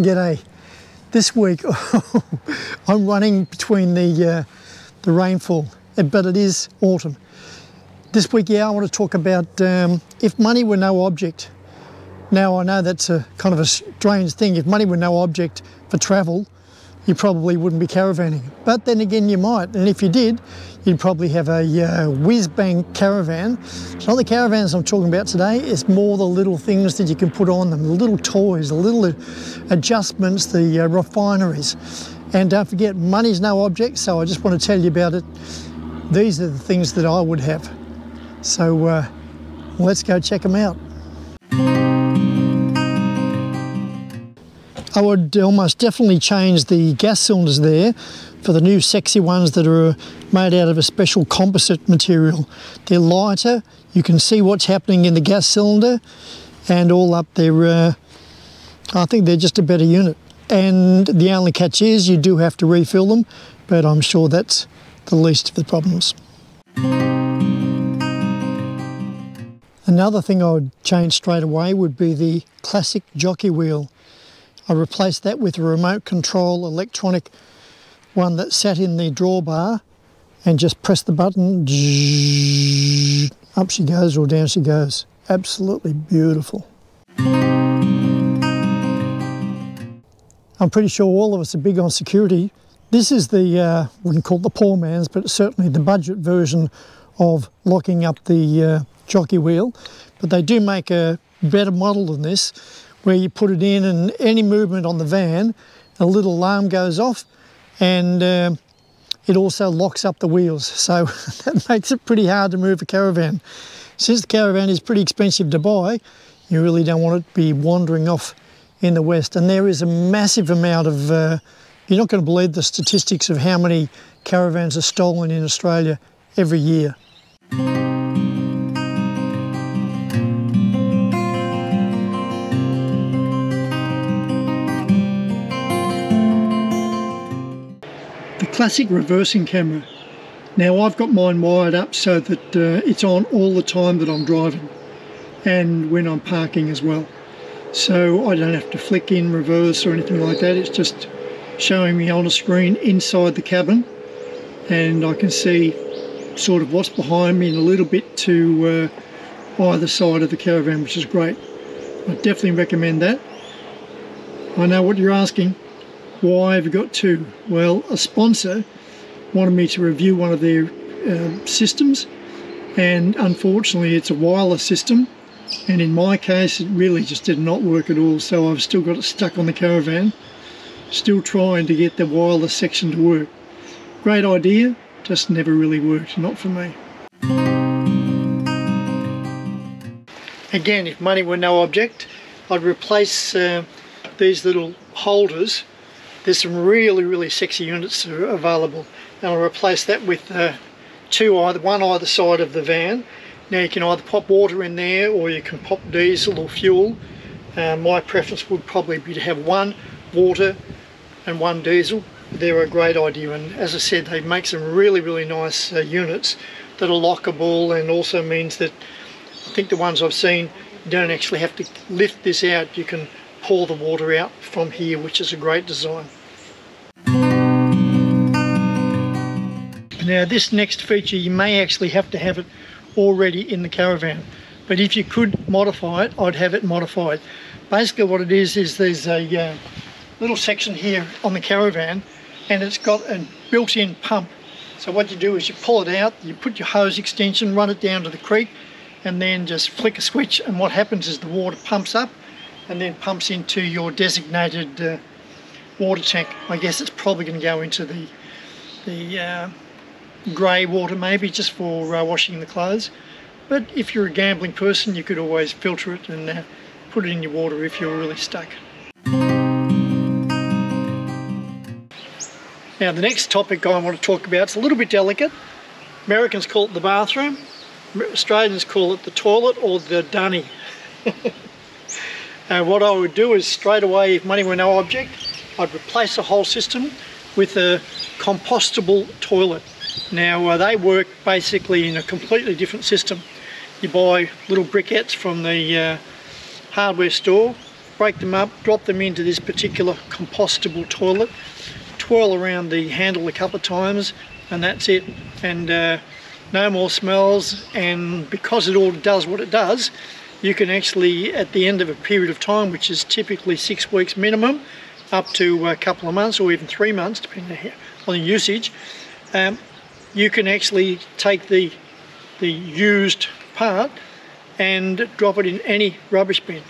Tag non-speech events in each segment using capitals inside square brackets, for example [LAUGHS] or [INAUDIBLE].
G'day. This week [LAUGHS] I'm running between the uh, the rainfall, but it is autumn. This week, yeah, I want to talk about um, if money were no object. Now I know that's a kind of a strange thing. If money were no object for travel, you probably wouldn't be caravanning. But then again, you might. And if you did, you'd probably have a uh, whiz-bang caravan. It's not the caravans I'm talking about today, it's more the little things that you can put on them, the little toys, the little adjustments, the uh, refineries. And don't forget, money's no object, so I just want to tell you about it. These are the things that I would have. So uh, let's go check them out. I would almost definitely change the gas cylinders there for the new sexy ones that are made out of a special composite material. They're lighter, you can see what's happening in the gas cylinder and all up there, uh, I think they're just a better unit. And the only catch is you do have to refill them, but I'm sure that's the least of the problems. Another thing I would change straight away would be the classic jockey wheel. I replaced that with a remote control electronic one that sat in the drawbar and just press the button, up she goes or down she goes. Absolutely beautiful. I'm pretty sure all of us are big on security. This is the, uh, wouldn't call it the poor man's, but certainly the budget version of locking up the uh, jockey wheel. But they do make a better model than this where you put it in and any movement on the van, a little alarm goes off and uh, it also locks up the wheels. [LAUGHS] So that makes it pretty hard to move a caravan. Since the caravan is pretty expensive to buy, you really don't want it to be wandering off in the west. And there is a massive amount of, uh, you're not going to believe the statistics of how many caravans are stolen in Australia every year. Classic reversing camera. Now I've got mine wired up so that uh, it's on all the time that I'm driving and when I'm parking as well. So I don't have to flick in reverse or anything like that. It's just showing me on a screen inside the cabin and I can see sort of what's behind me and a little bit to uh, either side of the caravan which is great. I definitely recommend that. I know what you're asking why have you got two? Well, a sponsor wanted me to review one of their uh, systems and unfortunately it's a wireless system and in my case it really just did not work at all so I've still got it stuck on the caravan still trying to get the wireless section to work great idea just never really worked not for me again if money were no object I'd replace uh, these little holders there's some really really sexy units available. And I'll replace that with uh, two either one either side of the van. Now you can either pop water in there or you can pop diesel or fuel. Uh, my preference would probably be to have one water and one diesel. They're a great idea. And as I said they make some really really nice uh, units that are lockable and also means that I think the ones I've seen you don't actually have to lift this out. You can pour the water out from here which is a great design. Now this next feature you may actually have to have it already in the caravan but if you could modify it I'd have it modified. Basically what it is is there's a uh, little section here on the caravan and it's got a built-in pump so what you do is you pull it out, you put your hose extension, run it down to the creek and then just flick a switch and what happens is the water pumps up and then pumps into your designated uh, water tank. I guess it's probably going to go into the, the uh, grey water maybe just for uh, washing the clothes. But if you're a gambling person you could always filter it and uh, put it in your water if you're really stuck. Now the next topic I want to talk about is a little bit delicate. Americans call it the bathroom. Australians call it the toilet or the dunny. [LAUGHS] And what I would do is straight away, if money were no object, I'd replace the whole system with a compostable toilet. Now uh, they work basically in a completely different system. You buy little briquettes from the uh, hardware store break them up, drop them into this particular compostable toilet, twirl around the handle a couple of times, and that's it. And uh, no more smells. And because it all does what it does, you can actually, at the end of a period of time, which is typically six weeks minimum, up to a couple of months or even three months, depending on the usage, um, you can actually take the the used part and drop it in any rubbish bin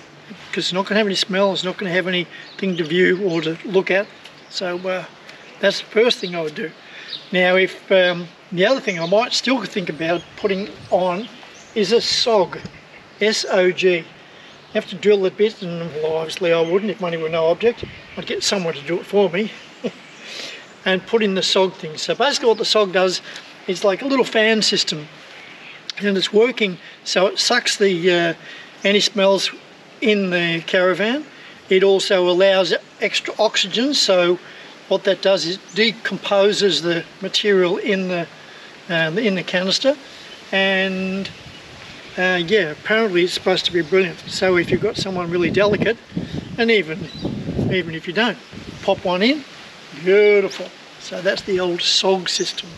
because it's not going to have any smell, it's not going to have anything to view or to look at. So uh, that's the first thing I would do. Now, if um, the other thing I might still think about putting on is a SOG, S-O-G. You have to drill a bit, and well, obviously I wouldn't if money were no object. I'd get someone to do it for me. [LAUGHS] and put in the SOG thing. So basically what the SOG does is like a little fan system and it's working so it sucks the uh, any smells in the caravan it also allows extra oxygen so what that does is decomposes the material in the uh, in the canister and uh, yeah apparently it's supposed to be brilliant so if you've got someone really delicate and even even if you don't pop one in beautiful so that's the old SOG system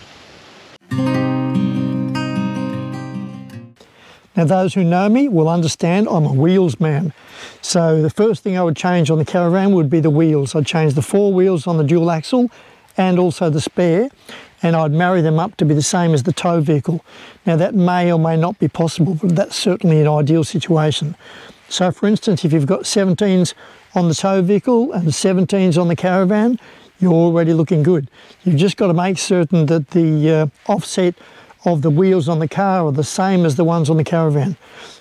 Now those who know me will understand I'm a wheels man. So the first thing I would change on the caravan would be the wheels. I'd change the four wheels on the dual axle and also the spare and I'd marry them up to be the same as the tow vehicle. Now that may or may not be possible, but that's certainly an ideal situation. So for instance, if you've got 17s on the tow vehicle and 17s on the caravan, you're already looking good. You've just got to make certain that the uh, offset of the wheels on the car are the same as the ones on the caravan.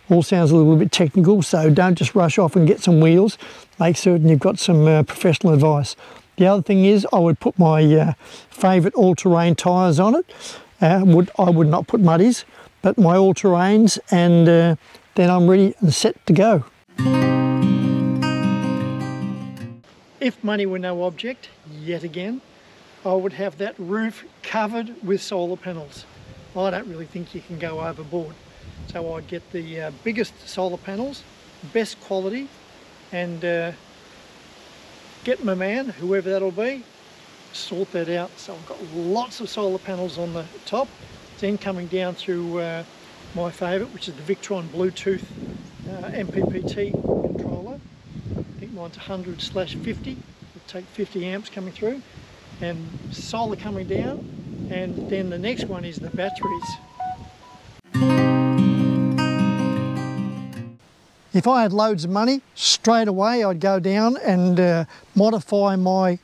All sounds a little bit technical, so don't just rush off and get some wheels. Make certain you've got some uh, professional advice. The other thing is I would put my uh, favourite all-terrain tyres on it. Uh, would, I would not put muddies, but my all-terrains and uh, then I'm ready and set to go. If money were no object, yet again, I would have that roof covered with solar panels. I don't really think you can go overboard. So I'd get the uh, biggest solar panels, best quality, and uh, get my man, whoever that'll be, sort that out. So I've got lots of solar panels on the top, then coming down through uh, my favourite, which is the Victron Bluetooth uh, MPPT controller. I think mine's 100 slash 50. It'll take 50 amps coming through, and solar coming down, and then the next one is the batteries. If I had loads of money, straight away I'd go down and uh, modify my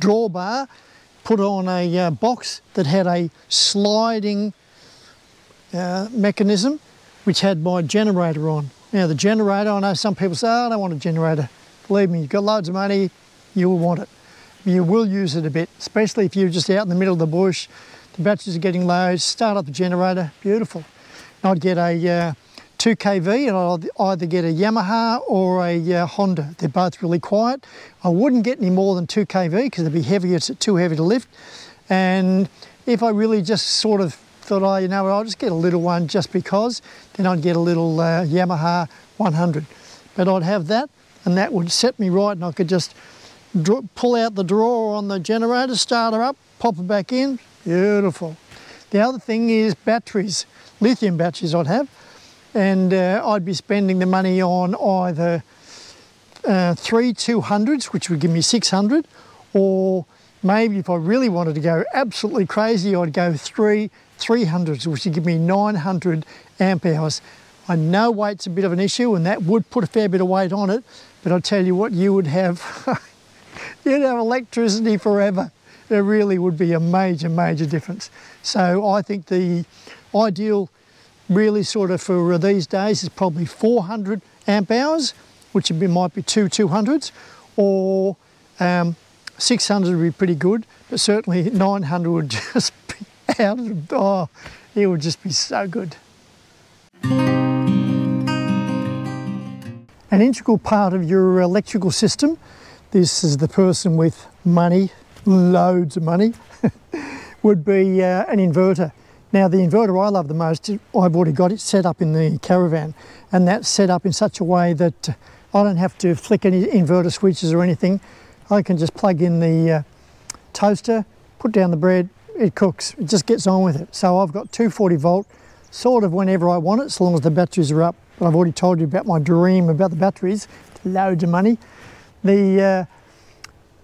drawbar, put on a uh, box that had a sliding uh, mechanism which had my generator on. Now the generator, I know some people say, oh, I don't want a generator. Believe me, you've got loads of money, you'll want it you will use it a bit, especially if you're just out in the middle of the bush, the batteries are getting low, start up the generator, beautiful. I'd get a uh, 2 kV and I'll either get a Yamaha or a uh, Honda. They're both really quiet. I wouldn't get any more than 2 kV because they'd be heavy, it's too heavy to lift. And if I really just sort of thought, oh, you know, I'll just get a little one just because, then I'd get a little uh, Yamaha 100. But I'd have that and that would set me right and I could just pull out the drawer on the generator, start her up, pop it back in, beautiful. The other thing is batteries, lithium batteries I'd have, and uh, I'd be spending the money on either uh, three 200s, which would give me 600, or maybe if I really wanted to go absolutely crazy, I'd go three 300s, which would give me 900 amp hours. I know weight's a bit of an issue and that would put a fair bit of weight on it, but I'll tell you what, you would have [LAUGHS] you'd have electricity forever. There really would be a major, major difference. So I think the ideal really sort of for these days is probably 400 amp hours, which might be two 200s, or um, 600 would be pretty good, but certainly 900 would [LAUGHS] just be out of oh, it would just be so good. An integral part of your electrical system this is the person with money, loads of money, [LAUGHS] would be uh, an inverter. Now the inverter I love the most, I've already got it set up in the caravan and that's set up in such a way that I don't have to flick any inverter switches or anything. I can just plug in the uh, toaster, put down the bread, it cooks. It just gets on with it. So I've got 240 volt, sort of whenever I want it, as long as the batteries are up. But I've already told you about my dream about the batteries, loads of money. The uh,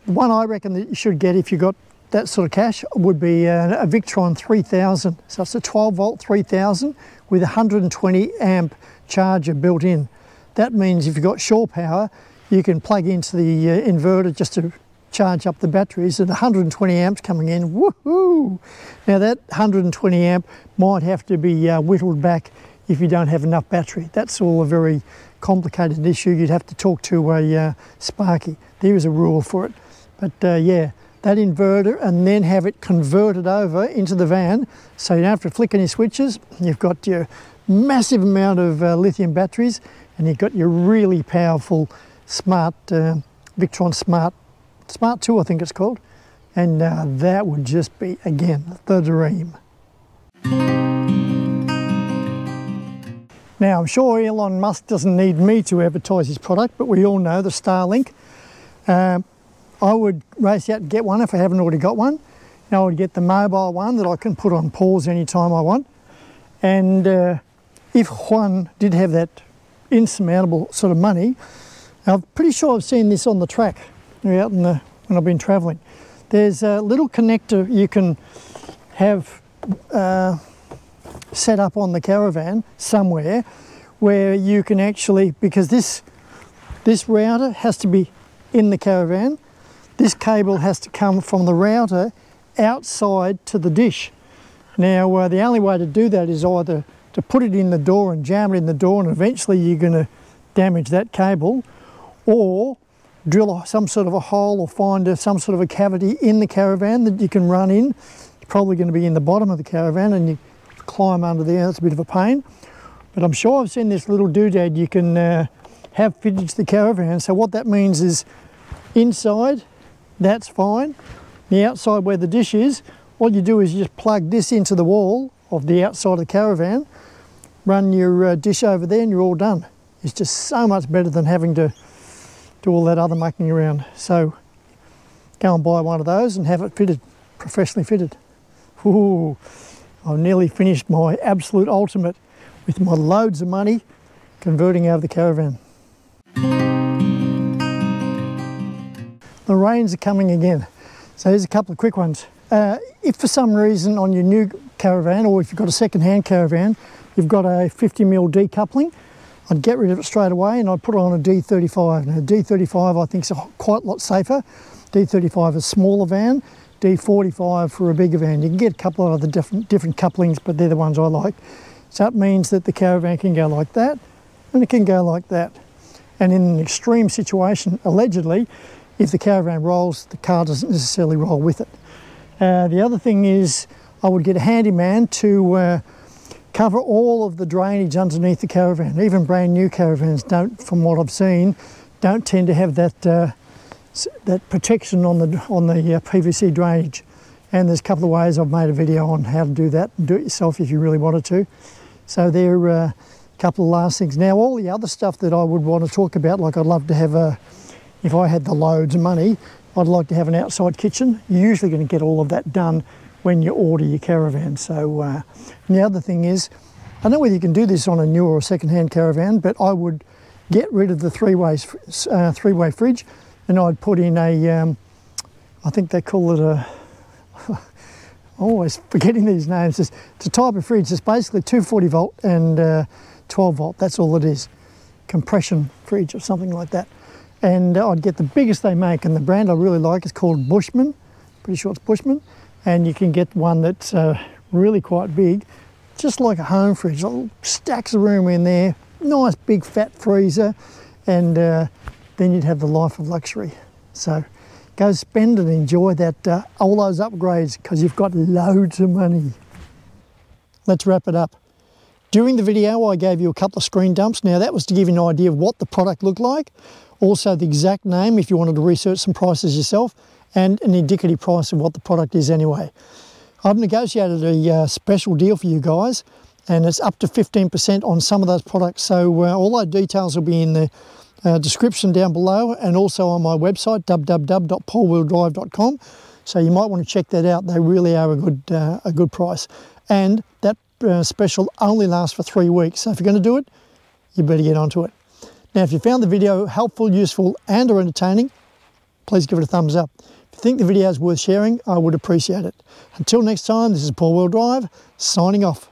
one I reckon that you should get if you've got that sort of cash would be a, Victron 3000. So it's a 12 volt 3000 with 120 amp charger built in. That means if you've got shore power, you can plug into the uh, inverter just to charge up the batteries and 120 amps coming in, woohoo! Now that 120 amp might have to be uh, whittled back if you don't have enough battery. That's all a very complicated issue. You'd have to talk to a uh, Sparky. There is a rule for it. But uh, yeah, that inverter and then have it converted over into the van so you don't have to flick any switches. You've got your massive amount of uh, lithium batteries and you've got your really powerful smart uh, Victron Smart Smart 2 I think it's called and uh, that would just be again the dream. Now I'm sure Elon Musk doesn't need me to advertise his product but we all know the Starlink. Um, I would race out and get one if I haven't already got one. And I would get the mobile one that I can put on pause anytime I want. And uh, if one did have that insurmountable sort of money, I'm pretty sure I've seen this on the track out in the, when I've been travelling. There's a little connector you can have uh, set up on the caravan somewhere where you can actually, because this, this router has to be in the caravan, this cable has to come from the router outside to the dish. Now uh, the only way to do that is either to put it in the door and jam it in the door and eventually you're going to damage that cable or drill some sort of a hole or find a, some sort of a cavity in the caravan that you can run in. It's probably going to be in the bottom of the caravan and you climb under there, that's a bit of a pain. But I'm sure I've seen this little doodad you can uh, have fitted to the caravan. So what that means is inside that's fine. The outside where the dish is, what you do is you just plug this into the wall of the outside of the caravan, run your uh, dish over there and you're all done. It's just so much better than having to do all that other mucking around. So go and buy one of those and have it fitted, professionally fitted. Ooh, I've nearly finished my absolute ultimate with my loads of money converting out of the caravan. The rains are coming again. So here's a couple of quick ones. Uh, if for some reason on your new caravan or if you've got a second-hand caravan, you've got a 50mm decoupling, I'd get rid of it straight away and I'd put it on a D35. Now D35 I think is quite a lot safer. D35 is a smaller van, D45 for a bigger van. You can get a couple of other different, different couplings, but they're the ones I like. So that means that the caravan can go like that and it can go like that. And in an extreme situation, allegedly, if the caravan rolls, the car doesn't necessarily roll with it. Uh, the other thing is I would get a handyman to uh, cover all of the drainage underneath the caravan. Even brand new caravans don't, from what I've seen, don't tend to have that, uh, that protection on the, on the uh, PVC drainage. And there's a couple of ways I've made a video on how to do that and do it yourself if you really wanted to. So there are uh, a couple of last things. Now all the other stuff that I would want to talk about, like I'd love to have a if I had the loads of money, I'd like to have an outside kitchen. You're usually going to get all of that done when you order your caravan. So uh, the other thing is, I don't know whether you can do this on a new or a second-hand caravan, but I would get rid of the three-way uh, three-way fridge, and I'd put in a, um, I think they call it a, [LAUGHS] always forgetting these names. It's, it's, a type of fridge. It's basically 240 volt and uh, 12 volt. That's all it is. Compression fridge or something like that and I'd get the biggest they make and the brand I really like is called Bushman. Pretty sure it's Bushman. And you can get one that's uh, really quite big just like a home fridge. Stacks of room in there nice big fat freezer and uh, then you'd have the life of luxury. So go spend and enjoy that uh, all those upgrades because you've got loads of money. Let's wrap it up. During the video I gave you a couple of screen dumps. Now that was to give you an idea of what the product looked like also the exact name if you wanted to research some prices yourself and an indicative price of what the product is anyway. I've negotiated a uh, special deal for you guys and it's up to 15% on some of those products so uh, all those details will be in the uh, description down below and also on my website www.paulwheeldrive.com. So you might want to check that out. They really are a good, uh, a good price. And that uh, special only lasts for three weeks. So if you're going to do it, you better get onto it. Now, if you found the video helpful, useful and or entertaining, please give it a thumbs up. If you think the video is worth sharing, I would appreciate it. Until next time, this is Paul Wheel Drive, signing off.